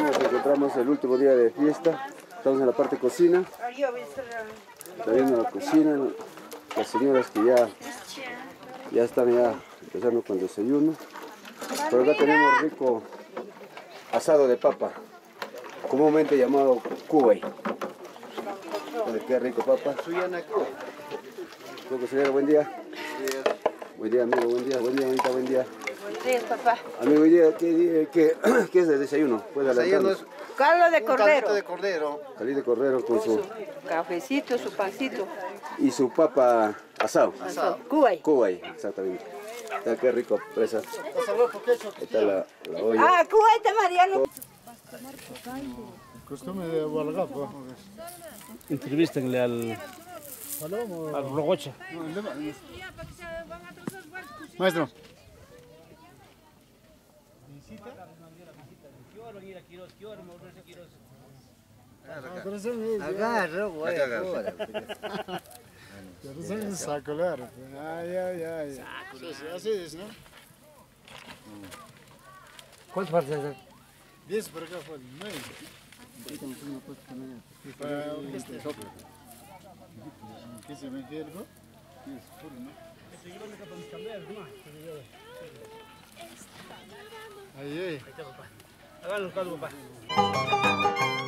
Nos encontramos el último día de fiesta. Estamos en la parte cocina. Está viendo la cocina. Las señoras que ya, ya están ya empezando con el desayuno. Por acá tenemos rico asado de papa, comúnmente llamado cuey. Qué rico papa. Creo que señora, buen día. Buen día, amigo, buen día, buen día, bonita, buen día. Días, papá. Amigo, hoy día, ¿qué, qué, qué es el desayuno? ¿Puede Desayuno es Caldo de cordero. de cordero. Salir de cordero con su... Cafecito, su pancito. y su papa asado. Asado. Cuba. Kuwait, exactamente. Está qué rico, presa. Ahí está la, la olla. Ah, Cuba está Mariano. Costumbre de Hualgapo. Entrevístenle al, al Rogocha. Maestro. Agarra, ué, ah, agora. agora isso um saco, lero. Ai, ai, ai. Saco, é isso, né? Assim né? Hum. quantos para fazer? Diz para cá, foi. Mãe. é que uma coisa também. Que se vende ele. Aí, aí. El caldo, papá.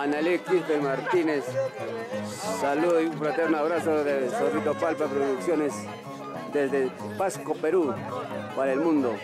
Analí Quispe Martínez. Saludo y un fraterno abrazo de Zorrito Palpa Producciones desde Pasco, Perú, para el mundo.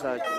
side.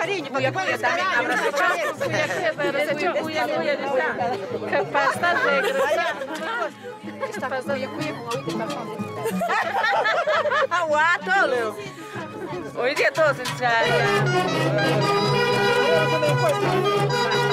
farinha, pa kako je da mi nam razrečamo, uvijek je da razrečamo, uvijek je da sam. Kad pasta žegra. Pa za uvijek je uvijek da sam. A uato, Leo. Uvijek je to se čaja. Uvijek je to.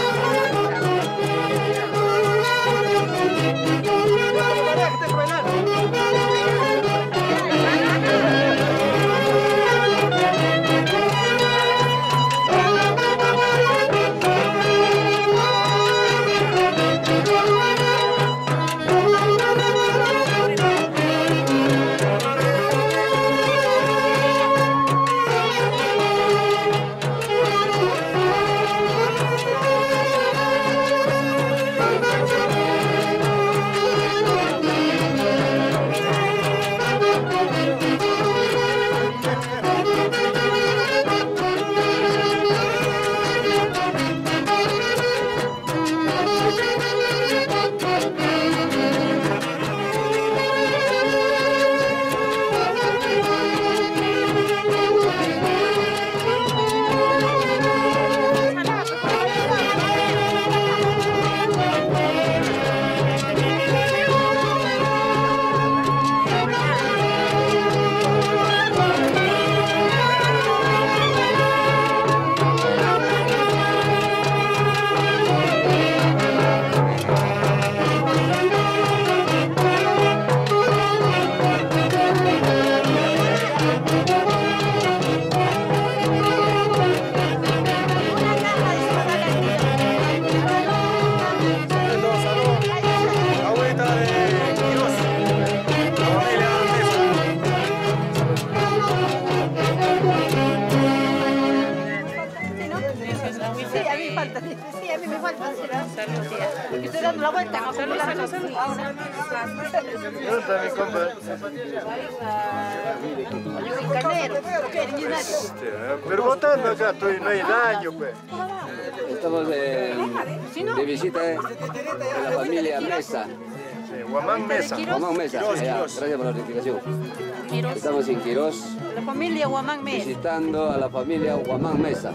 Quirós La familia Guamán Mes. visitando a la familia Guamán Mesa.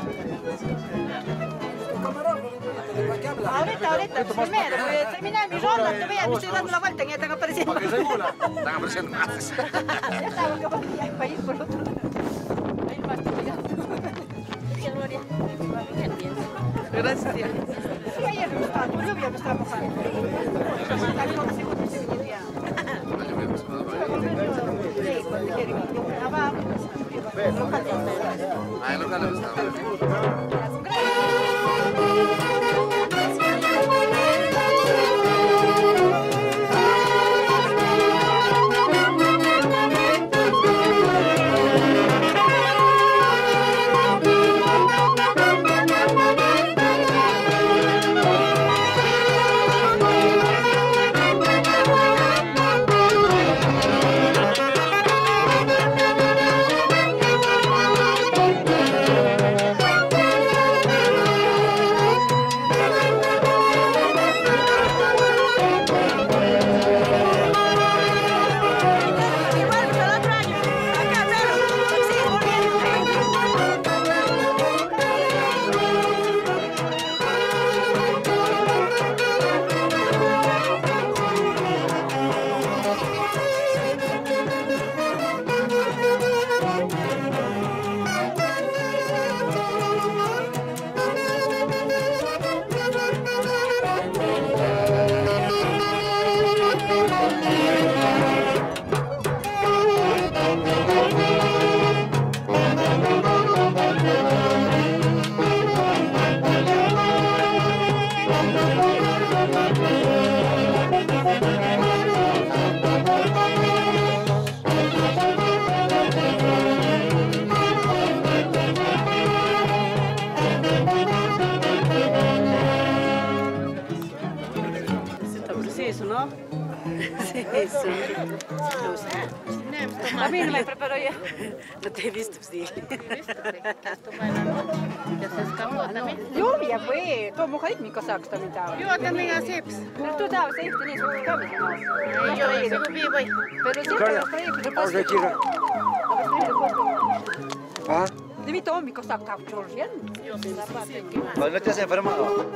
Ahorita, ahorita, primero, terminar mi ronda, te voy a estoy dando la vuelta y ya están apareciendo. Están apareciendo más. Ya estaba ya el país por otro lado. Ahí más te Gracias, tía. Sí, ayer me estaba mojando. Tal como se conoce Ah, é lugar de Ya se escapó también. Lluvia fue, todo mojadito, mi casaco también estaba. Yo también así, pues. Pero tú estabas ahí, tenías un. Ay, Yo sigo vivo. y- Pero siempre los traía, pero después... ¿Ah? De mí todo mi casaco estaba chorreando. ¿No te has enfermado?